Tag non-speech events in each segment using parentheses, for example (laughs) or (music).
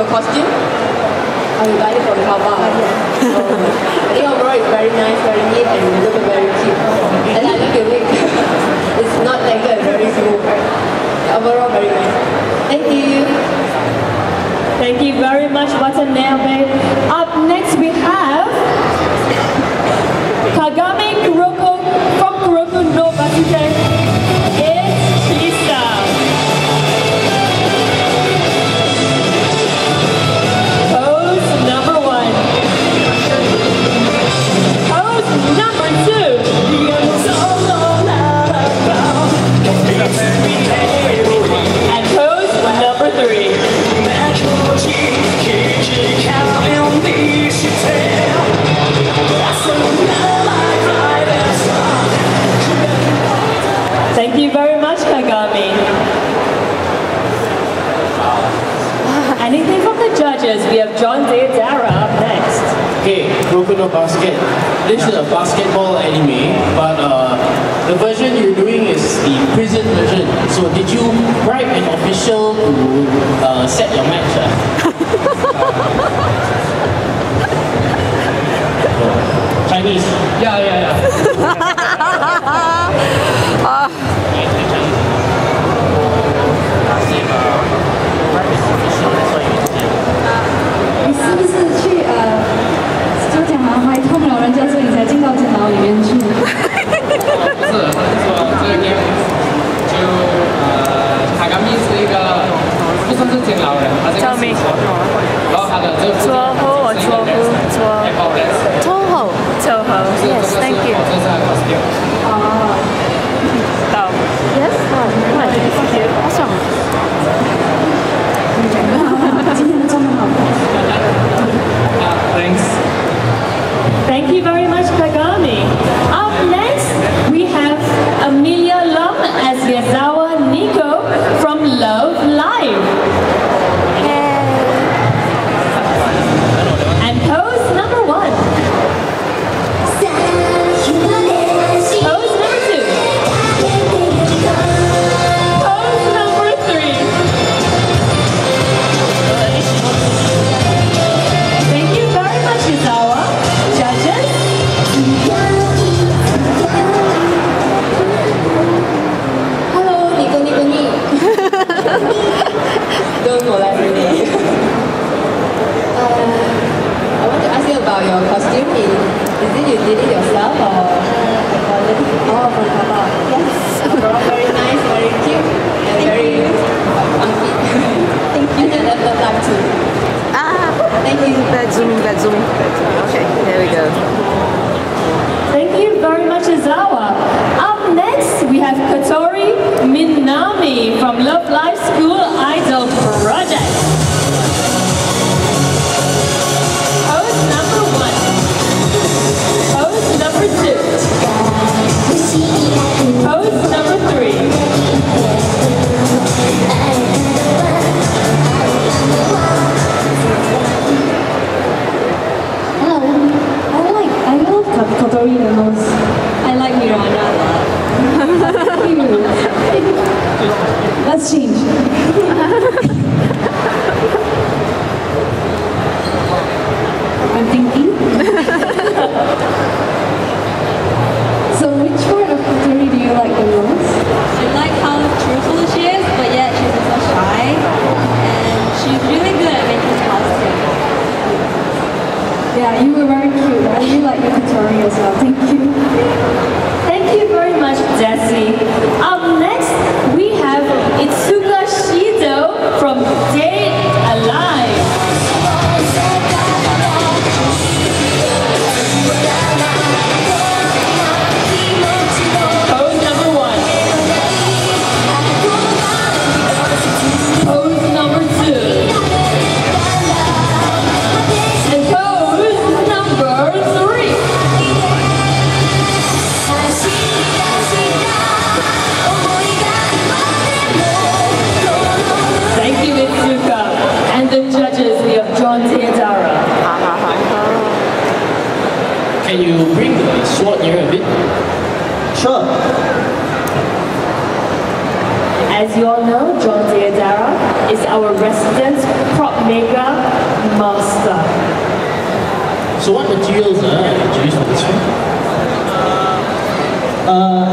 your costume? Oh, you got it from Kaba. Oh, yeah. Oh. (laughs) I think overall it's very nice, very neat, and look very cheap. And I think your wig. (laughs) it's not like that, very smooth. Right? Overall, very nice. Thank you. Thank you very much, Watanabe. Up next we have Kagame judges, we have John Deodara up next. Okay, Rokuno Basket. This is a basketball anime, but uh, the version you're doing is the prison version. So did you bribe an official to uh, set your match? Uh? (laughs) Chinese. Yeah, yeah, yeah. (laughs) 是挺老的。救命！好，好的，就。好我做好做做好就好。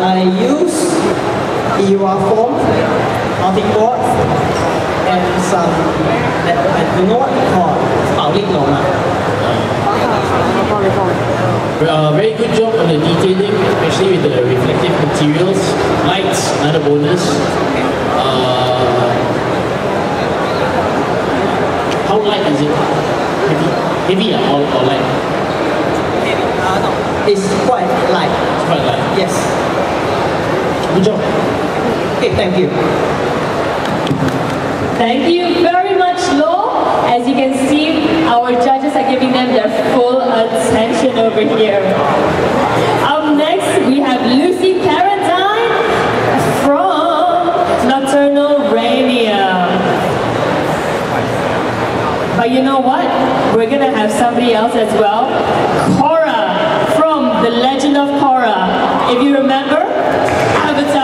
I use EVA foam, Arctic board, and some that I do not call Pauling Loma. Uh, very good job on the detailing, especially with the reflective materials. Lights, another bonus. Uh, how light is it? Heavy, heavy or, or light? It's quite light. Quite light. Yes. Good job. Okay, thank you. Thank you very much, Lo. As you can see, our judges are giving them their full attention over here. Up next, we have Lucy Paradine from Nocturnal Rania. But you know what? We're gonna have somebody else as well. The Legend of Korra. If you remember, Avatar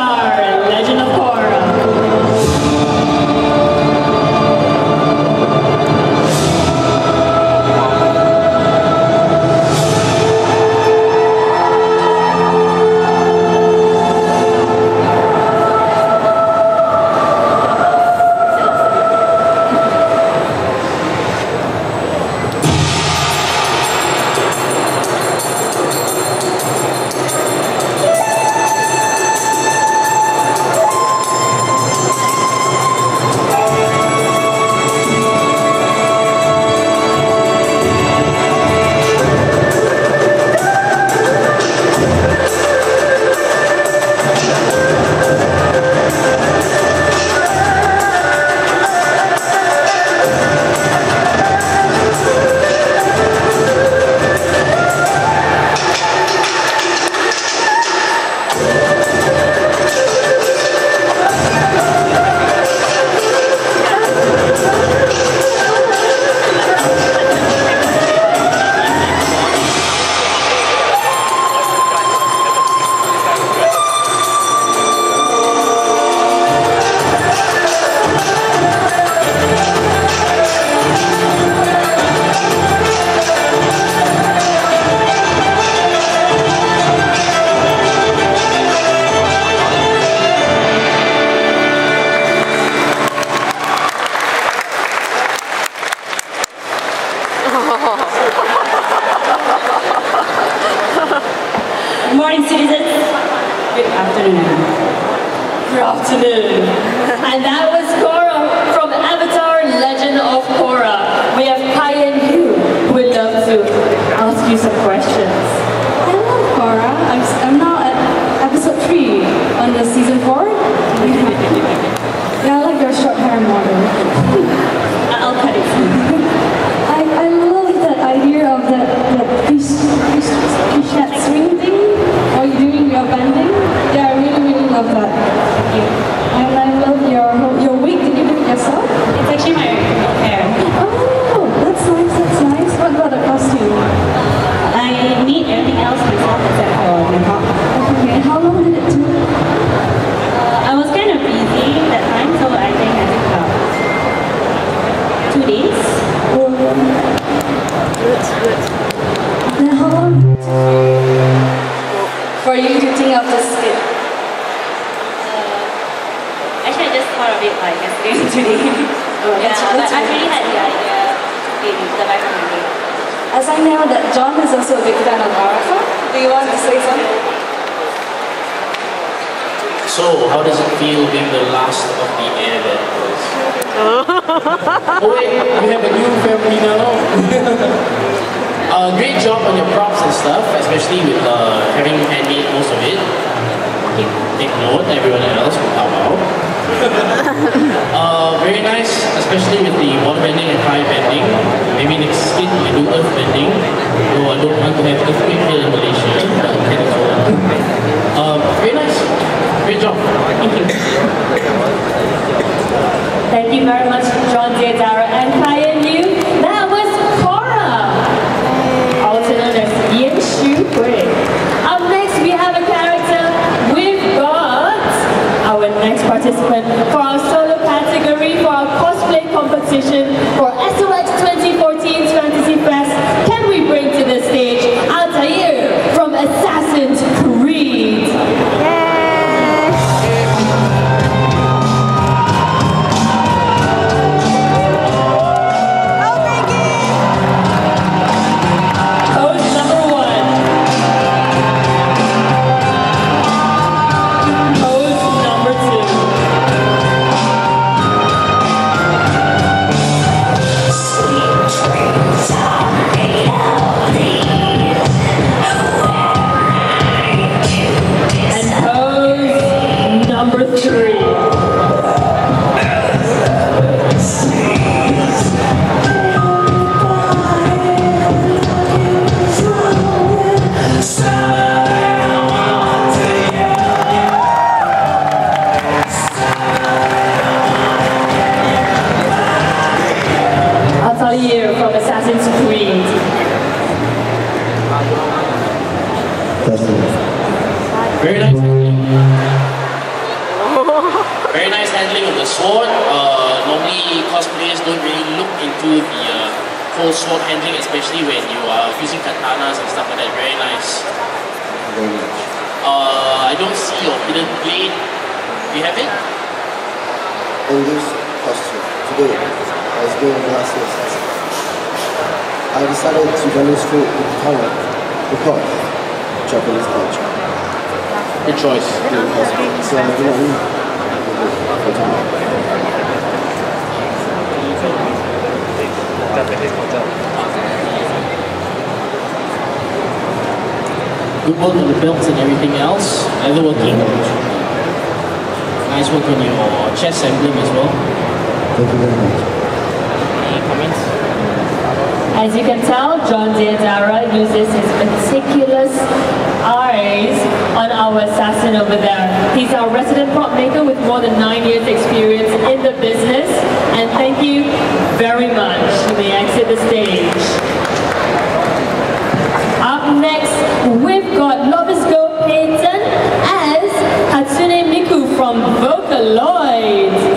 morning, citizens. Good afternoon. Good afternoon. and that was Korra from Avatar Legend of Korra. We have Kai and you who would love to ask you some questions. And I love your your wig. Did you do it yourself? It's actually my hair. Oh, that's nice, that's nice. What about the costume? I need everything else myself except for. Okay, how long did it take? Uh, I was kind of busy that time, so I think I took about two days. Then how long did it take for you to think of the skit? Uh, actually, I just thought of it like yesterday (laughs) and today. Oh, yeah, that's- but that's I really really had the idea in the back of my head. As I know that John is also a big fan of Avatar, do you want to say something? So, how does it feel being the last of the airbenders? (laughs) oh wait, you have a new family now. (laughs) uh, great job on your props and stuff, especially with uh, having handmade most of it. Take, take note, everyone else will come out. (laughs) uh, very nice, especially with the water bending and fire bending. Maybe next skit we do earth bending. Though I don't want to have earthquake here in Malaysia. but okay, that's all. Uh, very nice. Great job. Thank you. Thank you very much, John Deodara and Kai and Yu. That was Korra, also known as Yin Shu Hui. Next participant for our solo category for our cosplay competition for SOX 2014 Fantasy Fest. Good work on the belts and everything else. Leatherworking. Nice work on your chest emblem as well. Thank you very much. Any comments? As you can tell, John Deodara uses his meticulous eyes on our assassin over there. He's our resident prop maker with more than nine years experience in the business. And thank you very much. You may exit the stage. Up next, we've got Lobisco Payton as Hatsune Miku from Vocaloid.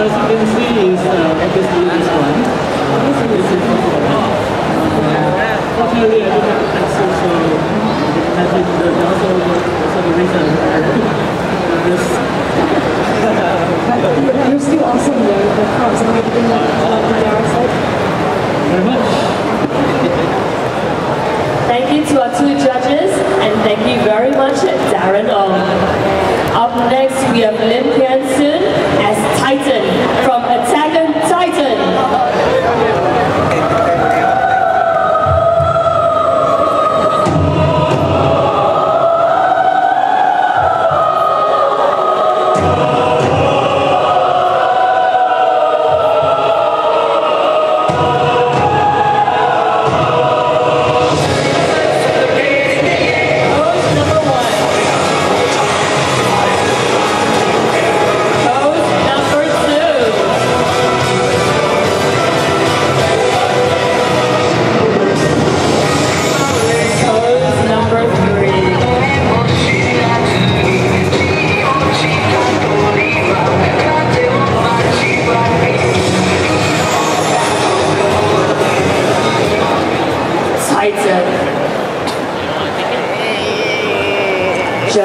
As you can see, is uh, obviously this one. Uh, this is uh, Fortunately, I don't have access, so I think that also, also the reason (laughs) I this. You're still awesome there with the props and everything like uh, the Dara said. Very much. Thank you to our two judges, and thank you very much, Darren Ong. Up next, we have Lim Pian Soon as Titan from Attack on Titan.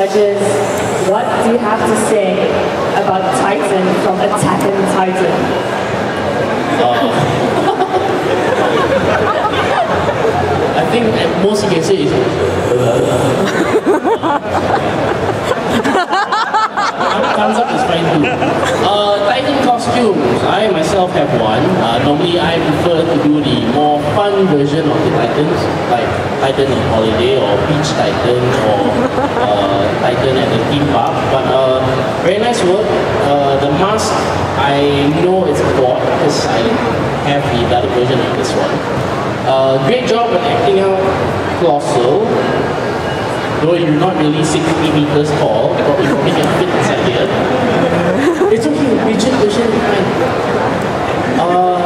Judges, what do you have to say about Titan from Attack on Titan? I think most you can say is thumbs up is fine too. Uh, Titan costumes. I myself have one. Uh, normally I prefer to do the more fun version of the Titans, like Titan on holiday or Beach Titan or uh, Titan at the theme park. But uh, very nice work. Uh, the mask, I know it's bought because I have the other version of this one. Uh, great job at acting out Colossal. Though you're not really 60 meters tall, but you probably can fit inside here. (laughs) It's okay, rigid version fine. Uh,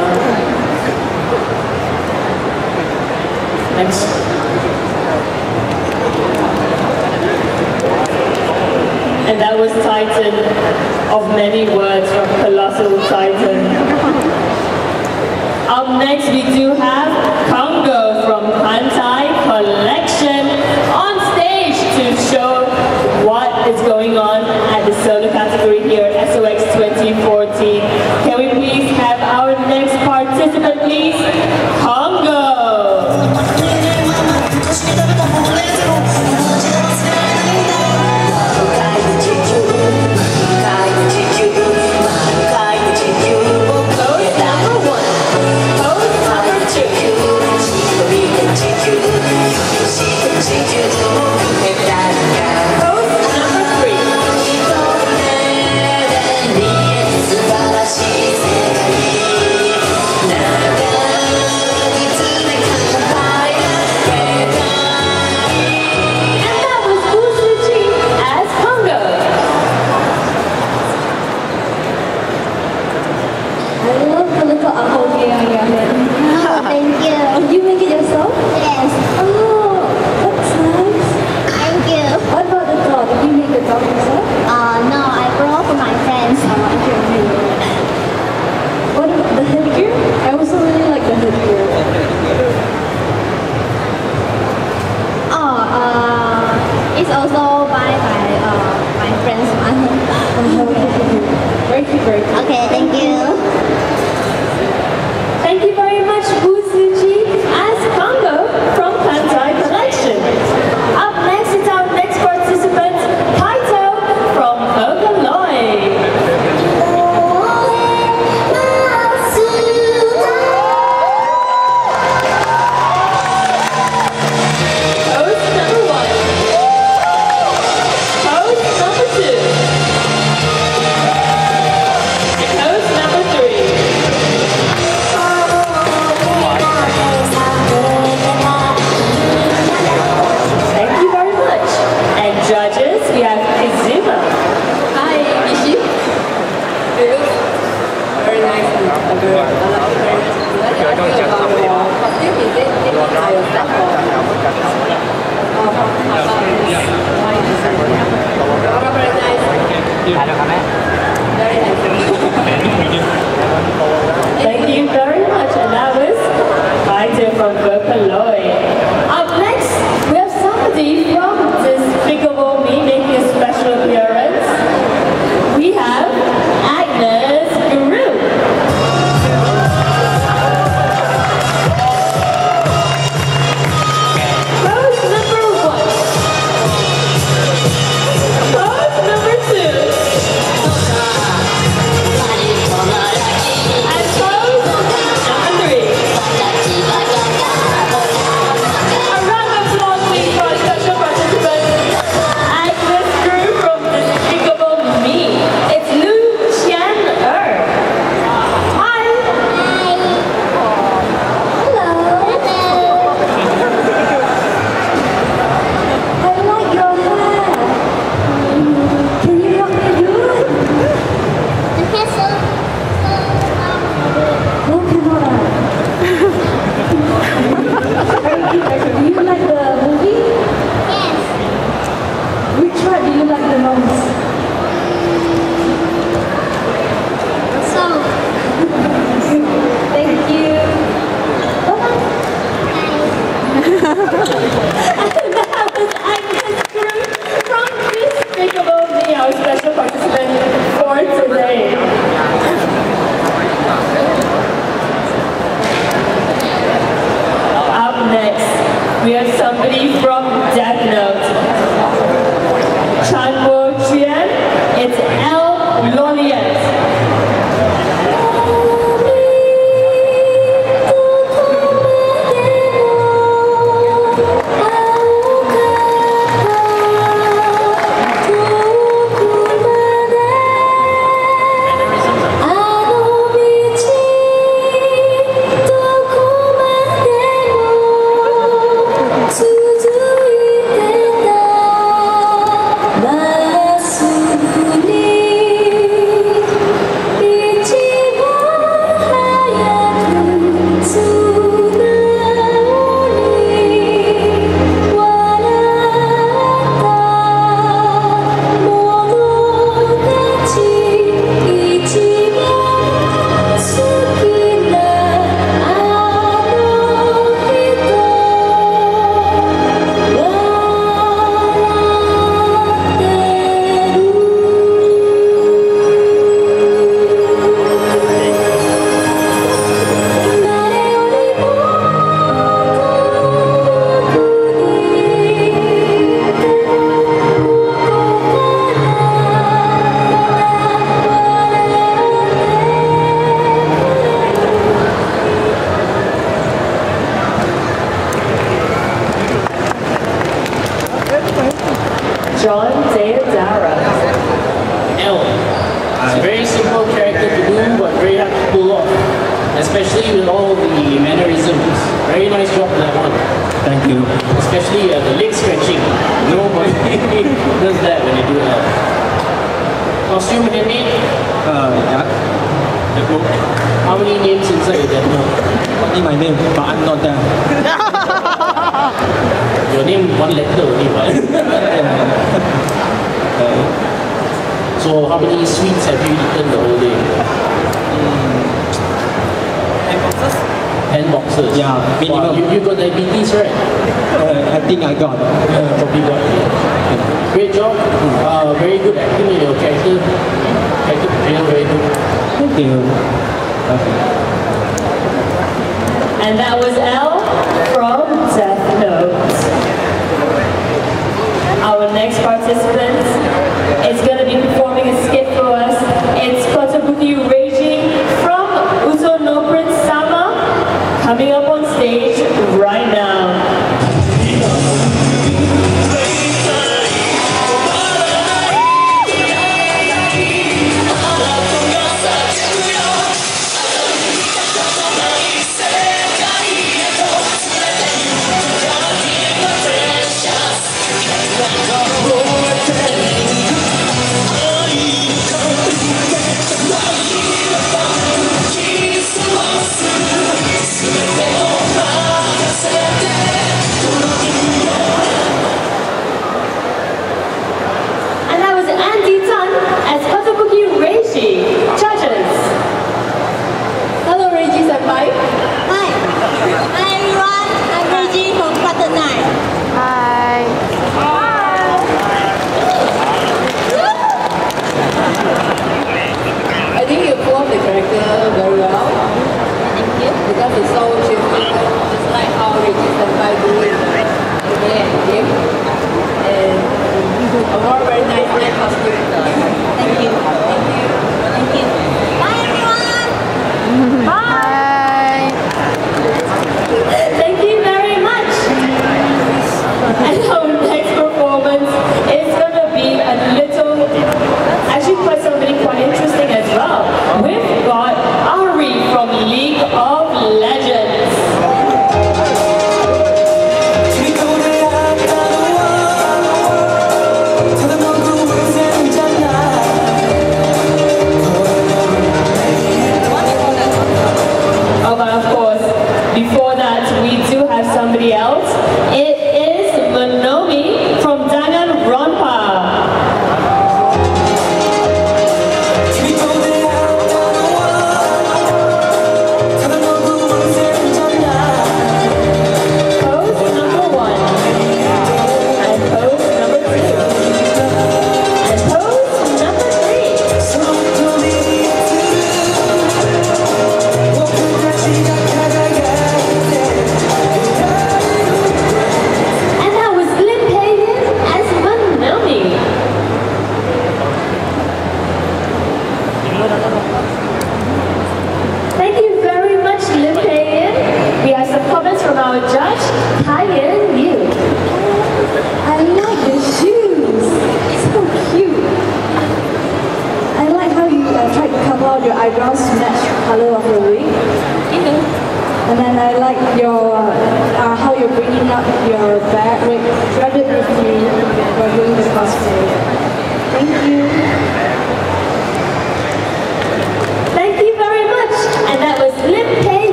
next. And that was Titan of many words from Colossal Titan. Up next, we do have friends. (laughs) Very cute,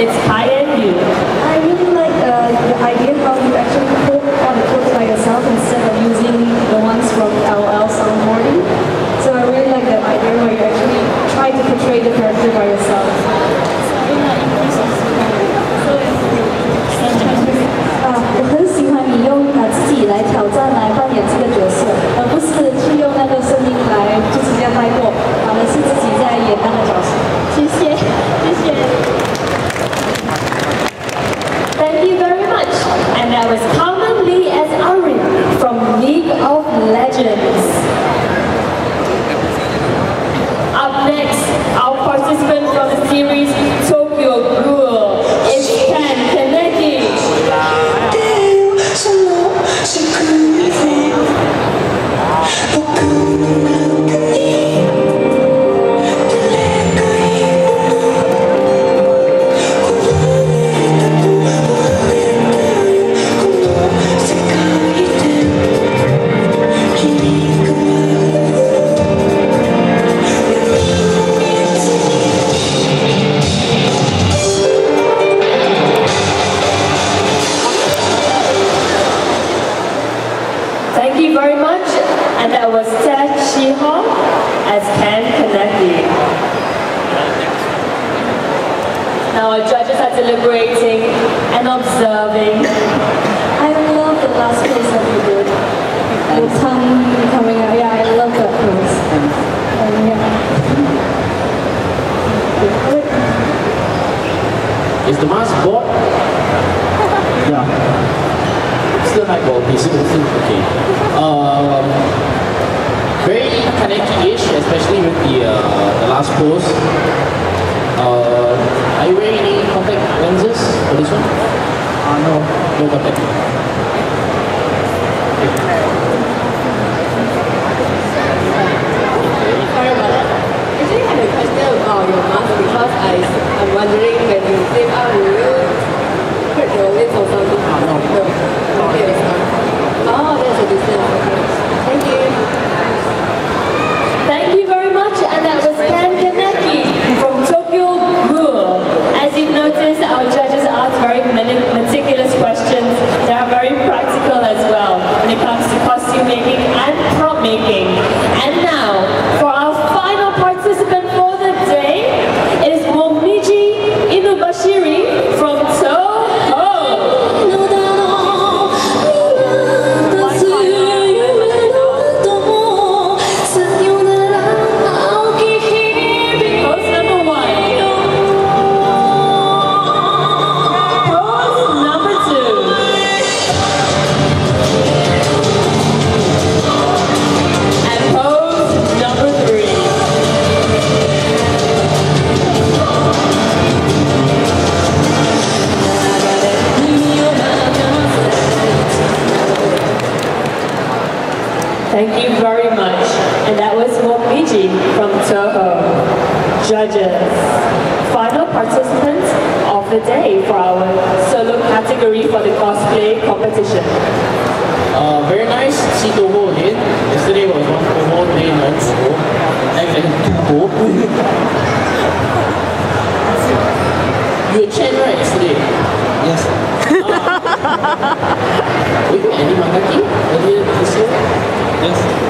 it's high Raposo.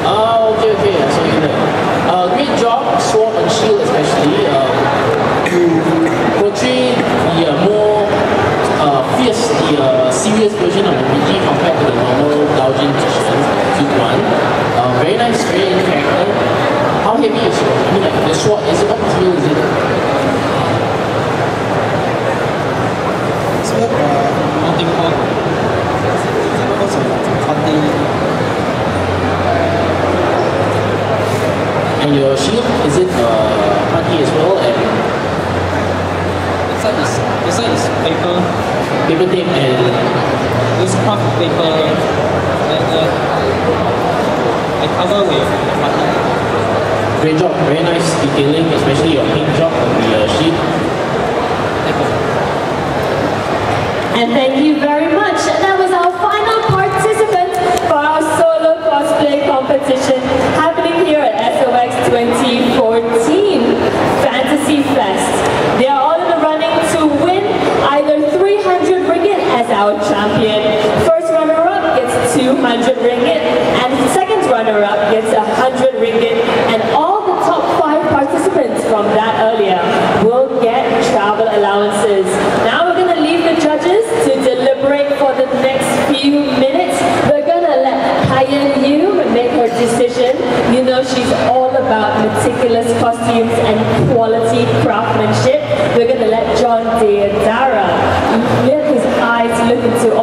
Ah, okay, okay, I saw you know Uh, great job, Sword and Shield especially, uh, um, (coughs) to portray the uh, more uh, fierce, the uh, serious version of the RPG compared to the normal Daojin Jishin one. Uh, very nice, very character. How heavy is your, I mean like the sword, is it what material is it? So, uh, nothing called, something And your shield, is it uh, putty as well? And Inside is inside is paper. paper tape and This craft paper. And uh, I cover with putty. great job, very nice detailing, especially your pink job on the uh, sheet. Thank you. And thank you very much. And that was our final participant for our solo cosplay competition happening here at SOX 2014 Fantasy Fest. They are all in the running to win either 300 ringgit as our champion. First runner-up gets 200 ringgit and second runner-up gets 100 ringgit and all the top five participants from that earlier will get travel allowances. Now we're going to leave the judges to deliberate for the next few minutes. We're going to let Kayan Yu make her decision. You know she's all about meticulous costumes and quality craftsmanship. We're going to let John Deodara let his eyes look into